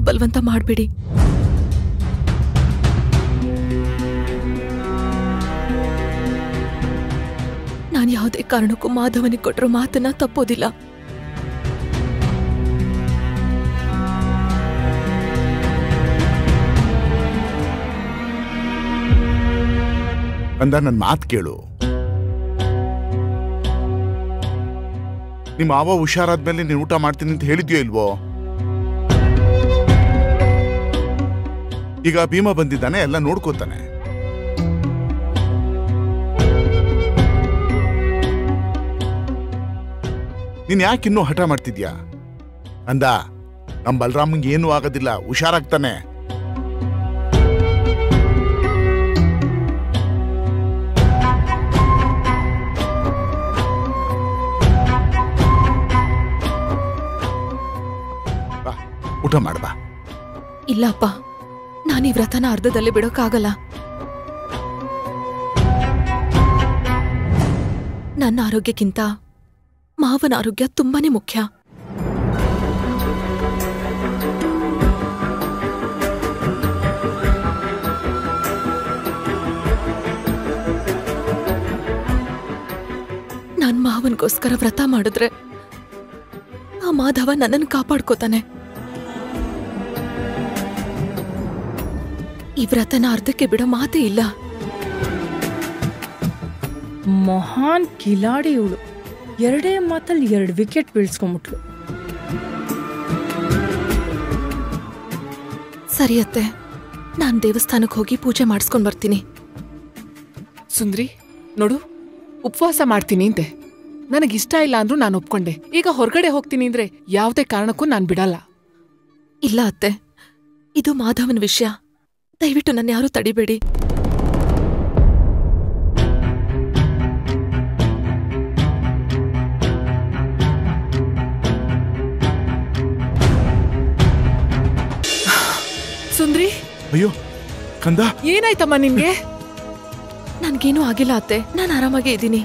ಯಾರು ಬಲವಂತ ಮಾಡಬೇಡಿ. ನಾನು ಯಾವುದೇ ಕಾರಣಕ್ಕೂ ಮಾಧವನಿಗೆ ಕೊಟ್ಟಿರೋ ಮಾತನ್ನ ತಪ್ಪೋದಿಲ್ಲ. ಅಂದ ನನ್ನ ಮಾತು ಕೇಳು. ನಿಮ್ಮ ಮಾವ ಹುಷಾರಾದ್ಮೇಲೆ ನೀನು ಊಟ ಮಾಡ್ತೀನಿ ಅಂತ ಹೇಳಿದ್ಯೋ ಇಲ್ವೋ? ಈಗ ಭೀಮ ಬಂದಿದ್ದಾನೆ, ಎಲ್ಲ ನೋಡ್ಕೋತಾನೆ. ನೀನ್ ಇನ್ನೂ ಹಠ ಮಾಡ್ತಿದ್ಯಾ? ಅಂದ, ನಮ್ ಬಲರಾಮಂಗೆ ಏನೂ ಆಗೋದಿಲ್ಲ, ಹುಷಾರಾಗ್ತಾನೆ. ಊಟ ಮಾಡ್, ಬಾ. ಇಲ್ಲಪ್ಪ. ನಾನು ಈ ವ್ರತನ ಅರ್ಧದಲ್ಲಿ ಬಿಡೋಕ್ಕಾಗಲ್ಲ. ನನ್ನ ಆರೋಗ್ಯಕ್ಕಿಂತ ಮಾವನ ಆರೋಗ್ಯ ತುಂಬಾನೇ ಮುಖ್ಯ. ನಾನ್ ಮಾವನ್ಗೋಸ್ಕರ ವ್ರತ ಮಾಡಿದ್ರೆ ಆ ಮಾಧವ ನನ್ನನ್ನು ಕಾಪಾಡ್ಕೋತಾನೆ. ಈ ವ್ರತನ ಅರ್ಧಕ್ಕೆ ಬಿಡೋ ಮಾತೇ ಇಲ್ಲ. ಮಹಾನ್ ಕಿಲಾಡಿಯವಳು ಎರಡೇ ಮಾತಲ್ಲಿ ಎರಡು ವಿಕೆಟ್ ಬೀಳ್ಸ್ಕೊಂಬಿಟ್ಲು. ಸರಿಯತ್ತೆ ನಾನು ದೇವಸ್ಥಾನಕ್ಕೆ ಹೋಗಿ ಪೂಜೆ ಮಾಡಿಸ್ಕೊಂಡು ಬರ್ತೀನಿ. ಸುಂದ್ರಿ ನೋಡು ಉಪವಾಸ ಮಾಡ್ತೀನಿ ಅಂತೆ. ನನಗಿಷ್ಟ ಇಲ್ಲ ಅಂದ್ರೂ ನಾನು ಒಪ್ಕೊಂಡೆ. ಈಗ ಹೊರಗಡೆ ಹೋಗ್ತೀನಿ ಅಂದ್ರೆ ಯಾವುದೇ ಕಾರಣಕ್ಕೂ ನಾನು ಬಿಡಲ್ಲ. ಇಲ್ಲ ಅತ್ತೆ ಇದು ಮಾಧವನ ವಿಷಯ. ದಯವಿಟ್ಟು ನನ್ನ ಯಾರು ತಡಿಬೇಡಿ. ಸುಂದ್ರಿ? ಅಯ್ಯೋ ಕಂದ? ಏನಾಯ್ತಮ್ಮ ನಿಮ್ಗೆ? ನನ್ಗೇನೂ ಆಗಿಲ್ಲ ಅತ್ತೆ. ನಾನು ಆರಾಮಾಗೇ ಇದ್ದೀನಿ.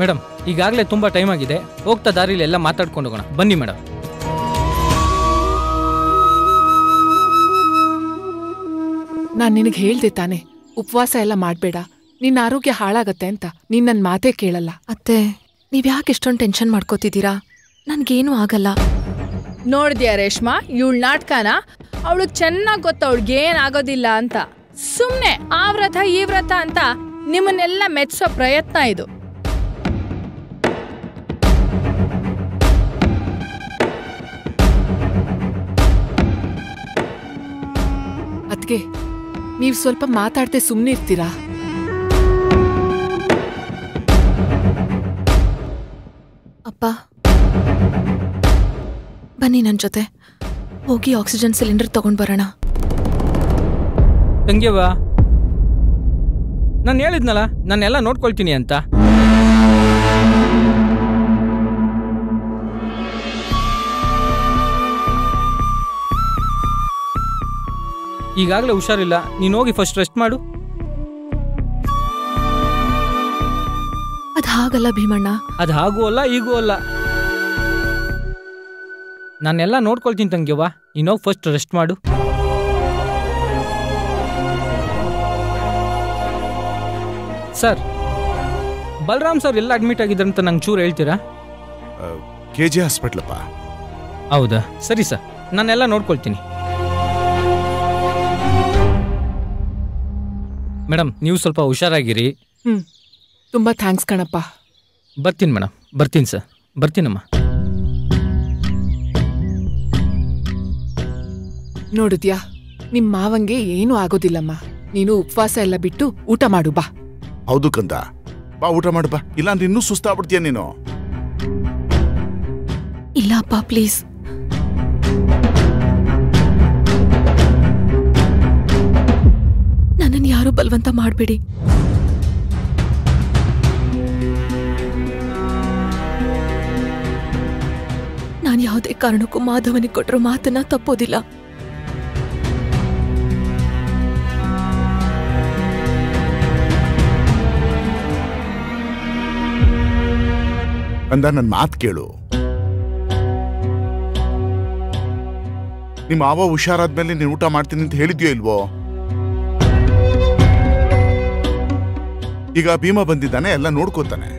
ಮೇಡಮ್ ಈಗಾಗಲೇ ತುಂಬಾ ಟೈಮ್ ಆಗಿದೆ. ಹೋಗ್ತಾ ದಾರಿಲಿ ಎಲ್ಲ ಮಾತಾಡ್ಕೊಂಡು ಹೋಗೋಣ. ಬನ್ನಿ ಮೇಡಮ್ ನಾನ್ ನಿನಗೆ ಹೇಳ್ದೆ ತಾನೆ ಉಪವಾಸ ಎಲ್ಲ ಮಾಡಬೇಡ ನಿನ್ನ ಆರೋಗ್ಯ ಹಾಳಾಗತ್ತೆ ಅಂತ ನೀನ್ ನನ್ನ ಮಾತೇ ಕೇಳಲ್ಲ. ಅತ್ತೆ ನೀವ್ ಯಾಕೆ ಇಷ್ಟೊಂದು ಟೆನ್ಷನ್ ಮಾಡ್ಕೋತಿದ್ದೀರಾ? ನನ್ಗೇನೂ ಆಗಲ್ಲ. ನೋಡಿದ್ಯಾ ರೇಷ್ಮಾ ಇವಳ ನಾಟಕನ? ಅವಳಿಗೆ ಚೆನ್ನಾಗಿ ಗೊತ್ತು ಅವಳಿಗೆ ಏನಾಗೋದಿಲ್ಲ ಅಂತ. ಸುಮ್ಮನೆ ಆ ವ್ರತ ಈ ವ್ರತ ಅಂತ ನಿಮ್ಮನ್ನೆಲ್ಲ ಮೆಚ್ಚೋ ಪ್ರಯತ್ನ ಇದು. ಅದ್ಕೆ ನೀವ್ ಸ್ವಲ್ಪ ಮಾತಾಡ್ದೆ ಸುಮ್ಮನೆ ಇರ್ತೀರಾ? ಅಪ್ಪ. ಬನ್ನಿ ನನ್ನ ಜೊತೆ. ಹೋಗಿ ಆಕ್ಸಿಜನ್ ಸಿಲಿಂಡರ್ ತಗೊಂಡು ಬರೋಣ. ತಂಗ್ಯವ್ವ. ನಾನು ಹೇಳಿದ್ನಲ್ಲ ನಾನೆಲ್ಲ ನೋಡ್ಕೊಳ್ತೀನಿ ಅಂತ. ಈಗಾಗಲೇ ಹುಷಾರಿಲ್ಲ. ನೀನು ಹೋಗಿ ಫಸ್ಟ್ ರೆಸ್ಟ್ ಮಾಡು. ಅದು ಹಾಗಲ್ಲ ಭೀಮಣ್ಣ. ಅದು ಹಾಗೂ ಅಲ್ಲ ಈಗೂ ಅಲ್ಲ. ನಾನೆಲ್ಲ ನೋಡ್ಕೊಳ್ತೀನಿ ತಂಗ್ಯವ್ವ ನೀನು ಹೋಗಿ ಫಸ್ಟ್ ರೆಸ್ಟ್ ಮಾಡು. ಸರ್ ಬಲರಾಮ್ ಸರ್ ಎಲ್ಲ ಅಡ್ಮಿಟ್ ಆಗಿದ್ದಾರೆ ಅಂತ ನಂಗೆ ಚೂರು ಹೇಳ್ತೀರಾ? ಕೆ ಜಿ ಹಾಸ್ಪಿಟ್ಲಪ್ಪ ಹೌದಾ? ಸರಿ ಸರ್ ನಾನೆಲ್ಲ ನೋಡ್ಕೊಳ್ತೀನಿ. ಮೇಡಮ್ ನೀವು ಸ್ವಲ್ಪ ಹುಷಾರಾಗಿರಿ. ಹ್ಞೂ ತುಂಬಾ ಥ್ಯಾಂಕ್ಸ್ ಕಣಪ್ಪ. ಬರ್ತೀನಿ ಮೇಡಮ್ ಬರ್ತೀನಿ ಸರ್ ಬರ್ತೀನಮ್ಮ. ನೋಡಿದ್ಯಾ ನಿಮ್ ಮಾವಂಗೆ ಏನೂ ಆಗೋದಿಲ್ಲಮ್ಮ. ನೀನು ಉಪವಾಸ ಎಲ್ಲ ಬಿಟ್ಟು ಊಟ ಮಾಡು ಬಾ. ಹೌದು ಕಂದ. ಬಾ ಊಟ ಮಾಡು ಬಾ. ಇಲ್ಲಾಂದ್ರೆ ಇನ್ನೂ ಸುಸ್ತಾಗ್ಬಿಡ್ತೀಯ ನೀನು. ಇಲ್ಲಪ್ಪ ಪ್ಲೀಸ್. ನನ್ನನ್ನು ಯಾರೂ ಬಲವಂತ ಮಾಡಬೇಡಿ. ನಾನು ಯಾವುದೇ ಕಾರಣಕ್ಕೂ ಮಾಧವನಿಗೆ ಕೊಟ್ಟಿರೋ ಮಾತನ್ನ ತಪ್ಪೋದಿಲ್ಲ. ಅಂದ ನನ್ನ ಮಾತು ಕೇಳು. ನಿಮ್ಮ ಅವ ಹುಷಾರಾದ್ಮೇಲೆ ನೀನು ಊಟ ಮಾಡ್ತೀನಿ ಅಂತ ಹೇಳಿದ್ಯೋ ಇಲ್ವೋ? ಈಗ ಭೀಮ ಬಂದಿದ್ದಾನೆ, ಎಲ್ಲ ನೋಡ್ಕೋತಾನೆ.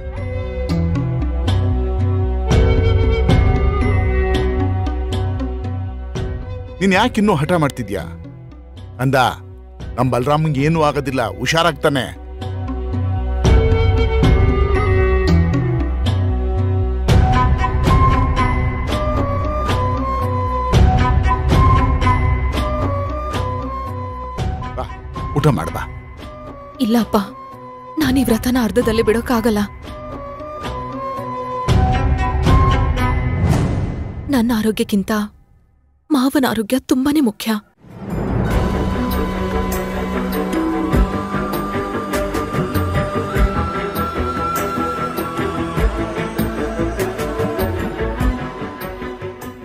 ನೀನ್ ಇನ್ನೂ ಹಠ ಮಾಡ್ತಿದ್ಯಾ? ಅಂದ, ನಮ್ ಬಲರಾಮಂಗೆ ಏನೂ ಆಗೋದಿಲ್ಲ, ಹುಷಾರಾಗ್ತಾನೆ. ಊಟ ಮಾಡ್ಬಾ ಇಲ್ಲಪ್ಪ. ನಾನು ಈ ವ್ರತನ ಅರ್ಧದಲ್ಲಿ ಬಿಡೋಕ್ಕಾಗಲ್ಲ. ನನ್ನ ಆರೋಗ್ಯಕ್ಕಿಂತ ಮಾವನ ಆರೋಗ್ಯ ತುಂಬಾನೇ ಮುಖ್ಯ.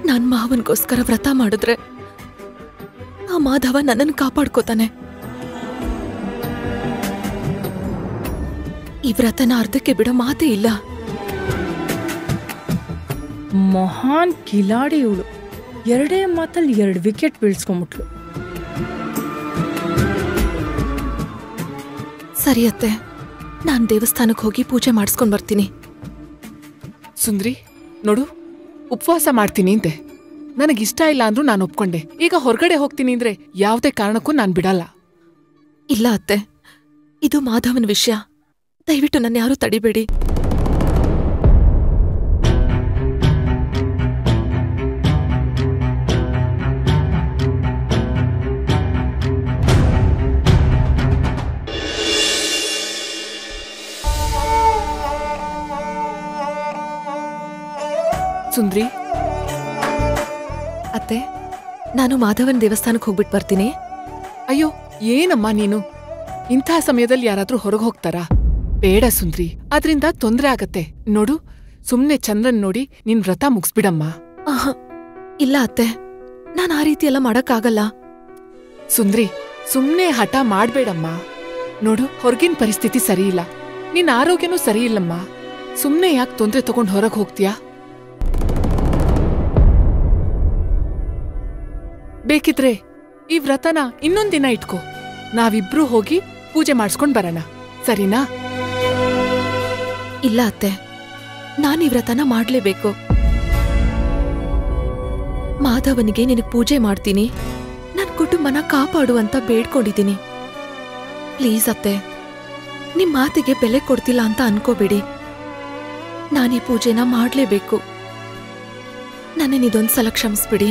ನಾನ್ ಮಾವನ್ಗೋಸ್ಕರ ವ್ರತ ಮಾಡಿದ್ರೆ ಆ ಮಾಧವ ನನ್ನನ್ನು ಕಾಪಾಡ್ಕೋತಾನೆ. ಈ ವ್ರತನ ಅರ್ಧಕ್ಕೆ ಬಿಡೋ ಮಾತೇ ಇಲ್ಲ. ಮಹಾನ್ ಕಿಲಾಡಿಯವಳು ಎರಡೇ ಮಾತಲ್ಲಿ ಎರಡು ವಿಕೆಟ್ ಬೀಳ್ಸ್ಕೊಂಬಿಟ್ಲು. ಸರಿಯತ್ತೆ ನಾನು ನಾನ್ ದೇವಸ್ಥಾನಕ್ಕೆ ಹೋಗಿ ಪೂಜೆ ಮಾಡಿಸ್ಕೊಂಡು ಬರ್ತೀನಿ. ಸುಂದ್ರಿ ನೋಡು ಉಪವಾಸ ಮಾಡ್ತೀನಿ ಅಂತೆ. ನನಗಿಷ್ಟ ಇಲ್ಲ ಅಂದ್ರೂ ನಾನು ಒಪ್ಕೊಂಡೆ. ಈಗ ಹೊರಗಡೆ ಹೋಗ್ತೀನಿ ಅಂದ್ರೆ ಯಾವುದೇ ಕಾರಣಕ್ಕೂ ನಾನು ಬಿಡಲ್ಲ. ಇಲ್ಲ ಅತ್ತೆ ಇದು ಮಾಧವನ ವಿಷಯ. ದಯವಿಟ್ಟು ನನ್ನ ಯಾರು ತಡಿಬೇಡಿ. ಸುಂದ್ರಿ. ಅತ್ತೆ, ನಾನು ಮಾಧವನ್ ದೇವಸ್ಥಾನಕ್ಕೆ ಹೋಗ್ಬಿಟ್ಟು ಬರ್ತೀನಿ. ಅಯ್ಯೋ, ಏನಮ್ಮ ನೀನು? ಇಂಥ ಸಮಯದಲ್ಲಿ ಯಾರಾದ್ರೂ ಹೊರಗೆ ಹೋಗ್ತಾರಾ? ಬೇಡ ಸುಂದ್ರಿ ಅದ್ರಿಂದ ತೊಂದ್ರೆ ಆಗತ್ತೆ. ನೋಡು ಸುಮ್ನೆ ಚಂದ್ರನ್ ನೋಡಿ ನಿನ್ ವ್ರತ ಮುಗಿಸ್ಬಿಡಮ್ಮ. ಆಹಾ, ಇಲ್ಲ ಅತ್ತೆ. ನಾನು ಆ ರೀತಿ ಎಲ್ಲ ಮಾಡಕ್ಕಾಗಲ್ಲ. ಸುಂದ್ರಿ ಸುಮ್ನೆ ಹಠ ಮಾಡ್ಬೇಡಮ್ಮ. ನೋಡು ಹೊರಗಿನ ಪರಿಸ್ಥಿತಿ ಸರಿಯಿಲ್ಲ ನಿನ್ ಆರೋಗ್ಯನೂ ಸರಿಯಿಲ್ಲಮ್ಮ ಸುಮ್ನೆ ಯಾಕೆ ತೊಂದ್ರೆ ತಗೊಂಡ್ ಹೊರಗೆ ಹೋಗ್ತೀಯಾ? ಬೇಕಿದ್ರೆ ಈ ವ್ರತನ ಇನ್ನೊಂದ್ ದಿನ ಇಟ್ಕೋ. ನಾವಿಬ್ರೂ ಹೋಗಿ ಪೂಜೆ ಮಾಡಿಸ್ಕೊಂಡ್ ಬರೋಣ. ಸರಿನಾ? ಇಲ್ಲ ಅತ್ತೆ. ನಾನು ವ್ರತನ ಮಾಡ್ಲೇಬೇಕು. ಮಾಧವನಿಗೆ ನಿನಗೆ ಪೂಜೆ ಮಾಡ್ತೀನಿ. ನನ್ನ ಕುಟುಂಬನ ಕಾಪಾಡು ಅಂತ ಬೇಡ್ಕೊಂಡಿದ್ದೀನಿ. ಪ್ಲೀಸ್ ಅತ್ತೆ ನಿಮ್ಮ ಮಾತಿಗೆ ಬೆಲೆ ಕೊಡ್ತಿಲ್ಲ ಅಂತ ಅನ್ಕೋಬೇಡಿ. ನಾನು ಈ ಪೂಜೆನ ಮಾಡ್ಲೇಬೇಕು. ನನ್ನನ್ನಿದೊಂದ್ಸಲ ಕ್ಷಮಿಸ್ಬಿಡಿ.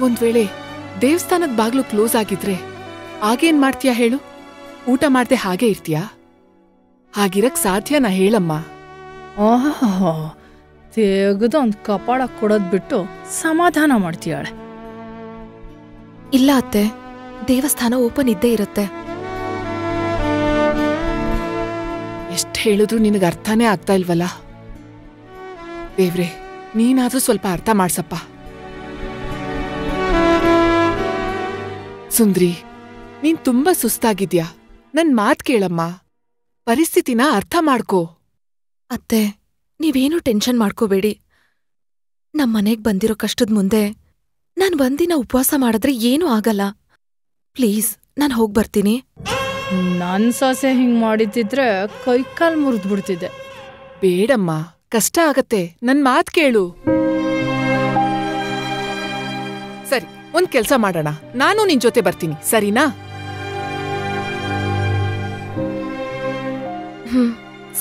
ಒಂದ್ ವೇಳೆ ದೇವಸ್ಥಾನದ ಬಾಗ್ಲು ಕ್ಲೋಸ್ ಆಗಿದ್ರೆ ಆಗೇನ್ ಮಾಡ್ತೀಯಾ ಹೇಳು? ಊಟ ಮಾಡ್ದೆ ಹಾಗೆ ಇರ್ತೀಯಾ? ಹಾಗಿರಕ್ ಸಾಧ್ಯನಾ ಹೇಳಮ್ಮ? ಓಹೋ ತೆಗೆದು ಒಂದು ಕಪಾಳ ಕೊಡೋದ್ ಬಿಟ್ಟು ಸಮಾಧಾನ ಮಾಡ್ತೀಯಾಳೆ. ಇಲ್ಲ ಅತ್ತೆ ದೇವಸ್ಥಾನ ಓಪನ್ ಇದ್ದೇ ಇರುತ್ತೆ. ಎಷ್ಟು ಹೇಳಿದ್ರು ನಿನಗೆ ಅರ್ಥನೇ ಆಗ್ತಾ ಇಲ್ವಲ್ಲ? ದೇವ್ರೆ ನೀನಾದ್ರೂ ಸ್ವಲ್ಪ ಅರ್ಥ ಮಾಡ್ಸಪ್ಪ. ಸುಂದ್ರಿ ನೀನ್ ತುಂಬಾ ಸುಸ್ತಾಗಿದ್ಯಾ? ನನ್ ಮಾತ್ ಕೇಳಮ್ಮ. ಪರಿಸ್ಥಿತಿನ ಅರ್ಥ ಮಾಡ್ಕೋ. ಅತ್ತೆ ನೀವೇನು ಟೆನ್ಷನ್ ಮಾಡ್ಕೋಬೇಡಿ. ನಮ್ಮನೆಗ್ ಬಂದಿರೋ ಕಷ್ಟದ ಮುಂದೆ ನಾನ್ ಒಂದಿನ ಉಪವಾಸ ಮಾಡಿದ್ರೆ ಏನೂ ಆಗಲ್ಲ. ಪ್ಲೀಸ್ ನಾನ್ ಹೋಗ್ಬರ್ತೀನಿ ನನ್ ಸೊಸೆ ಹಿಂಗ್ ಮಾಡಿದ್ದಿದ್ರೆ ಕೈಕಾಲ್ ಮುರಿದ್ ಬಿಡ್ತಿದ್ದೆ ಬೇಡಮ್ಮ ಕಷ್ಟ ಆಗತ್ತೆ. ನನ್ ಮಾತ್ ಕೇಳು. ಸರಿ ಒಂದ್ ಕೆಲ್ಸ ಮಾಡೋಣ. ನಾನು ನಿನ್ ಜೊತೆ ಬರ್ತೀನಿ. ಸರಿನಾ?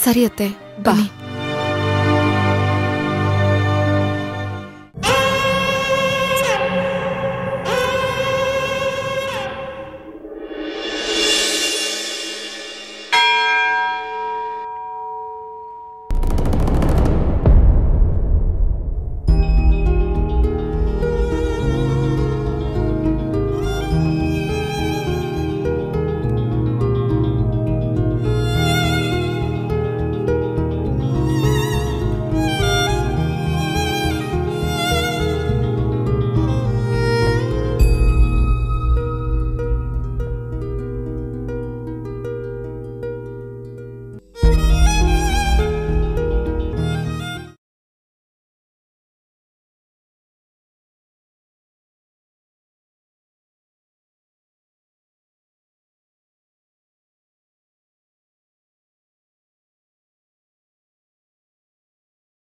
ಸರಿ ಬನ್ನಿ.